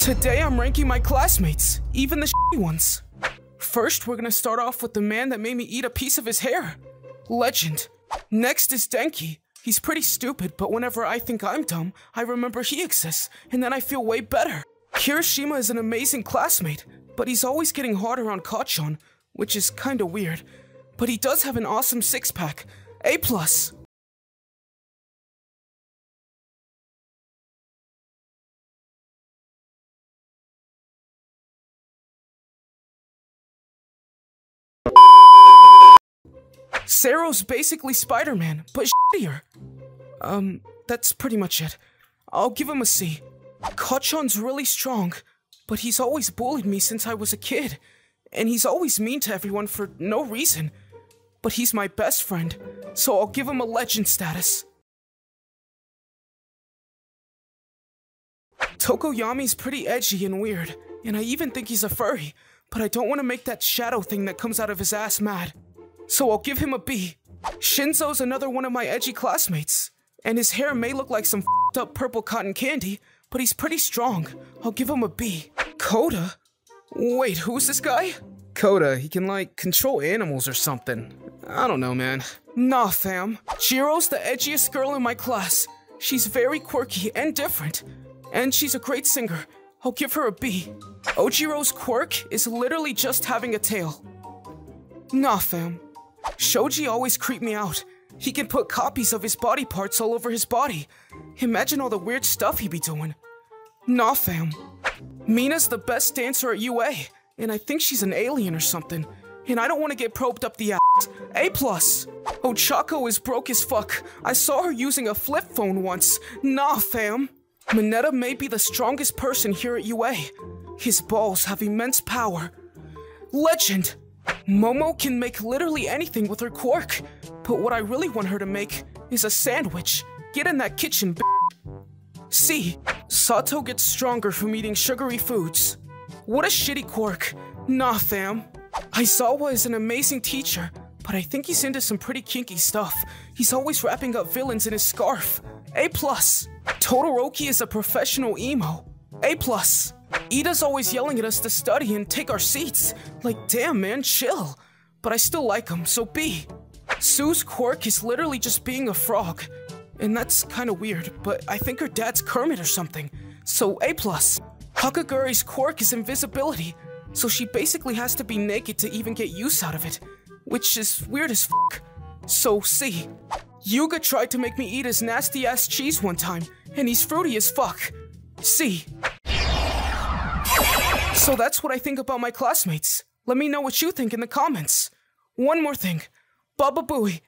Today I'm ranking my classmates, even the shitty ones. First, we're gonna start off with the man that made me eat a piece of his hair. Legend. Next is Denki. He's pretty stupid, but whenever I think I'm dumb, I remember he exists, and then I feel way better. Kirishima is an amazing classmate, but he's always getting harder on Kacchan, which is kinda weird. But he does have an awesome six pack. A plus. Sero's basically Spider Man, but shittier. Um, that's pretty much it. I'll give him a C. Kacchan's really strong, but he's always bullied me since I was a kid. And he's always mean to everyone for no reason. But he's my best friend, so I'll give him a legend status. Tokoyami's pretty edgy and weird, and I even think he's a furry, but I don't want to make that shadow thing that comes out of his ass mad. So I'll give him a B. Shinso's another one of my edgy classmates, and his hair may look like some up purple cotton candy, but he's pretty strong. I'll give him a B. Koda? Wait, who's this guy? Koda, he can like control animals or something. I don't know, man. Nah, fam. Jiro's the edgiest girl in my class. She's very quirky and different. And she's a great singer. I'll give her a B. Ojiro's quirk is literally just having a tail. Nah, fam. Shoji always creeped me out. He can put copies of his body parts all over his body. Imagine all the weird stuff he'd be doing. Nah, fam. Mina's the best dancer at UA, and I think she's an alien or something. And I don't want to get probed up the ass. A plus. Oh, Ochako is broke as fuck. I saw her using a flip phone once. Nah, fam. Mineta may be the strongest person here at UA. His balls have immense power. Legend! Momo can make literally anything with her quirk. But what I really want her to make is a sandwich. Get in that kitchen, b See, Sato gets stronger from eating sugary foods. What a shitty quirk. Nah, fam. Aizawa is an amazing teacher, but I think he's into some pretty kinky stuff. He's always wrapping up villains in his scarf. A plus. Todoroki is a professional emo. A plus. Ida's always yelling at us to study and take our seats. Like, damn, man, chill. But I still like him, so B. Sue's quirk is literally just being a frog. And that's kinda weird, but I think her dad's Kermit or something. So A+. plus. Hagakure's quirk is invisibility, so she basically has to be naked to even get use out of it. Which is weird as fuck. So C. Yuga tried to make me eat his nasty ass cheese one time, and he's fruity as fuck. C. So that's what I think about my classmates. Let me know what you think in the comments. One more thing. Baba Booey,